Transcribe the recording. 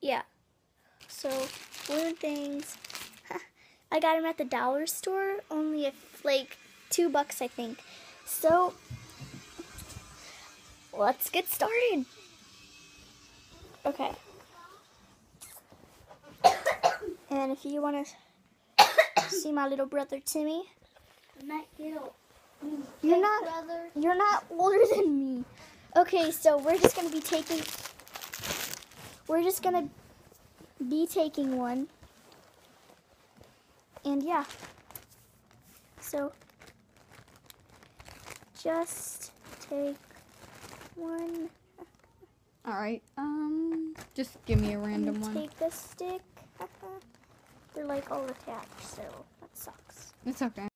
Yeah. So balloon things. I got them at the dollar store, only if like two bucks, I think. So let's get started. Okay. and if you want to see my little brother Timmy, I'm Not little. You're not- brother. you're not older than me. Okay, so we're just gonna be taking. We're just gonna be taking one. And yeah. So just take one. All right. Um, just give me a random and one. Take the stick. They're like all attached, so that sucks. It's okay.